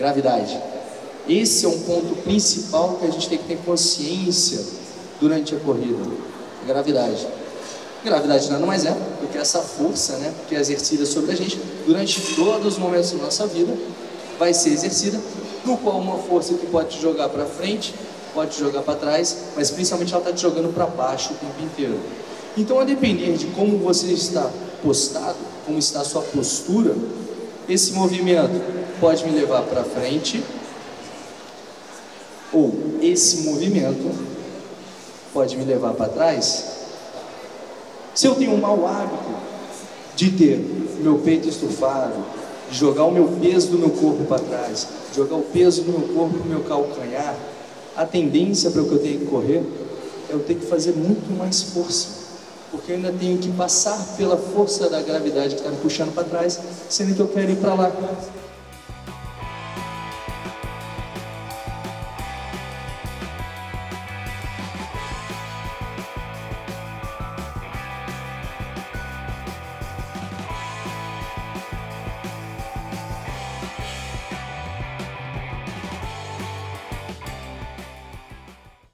Gravidade. Esse é um ponto principal que a gente tem que ter consciência durante a corrida. Gravidade. Gravidade nada mais é do que essa força né, que é exercida sobre a gente durante todos os momentos da nossa vida, vai ser exercida, no qual uma força que pode te jogar para frente, pode te jogar para trás, mas principalmente ela está te jogando para baixo o tempo inteiro. Então, a depender de como você está postado, como está a sua postura, esse movimento pode me levar para frente, ou esse movimento pode me levar para trás. Se eu tenho um mau hábito de ter meu peito estufado, de jogar o meu peso do meu corpo para trás, de jogar o peso do meu corpo no meu calcanhar, a tendência para o que eu tenho que correr é eu ter que fazer muito mais força porque eu ainda tenho que passar pela força da gravidade que está me puxando para trás, sendo que eu quero ir para lá.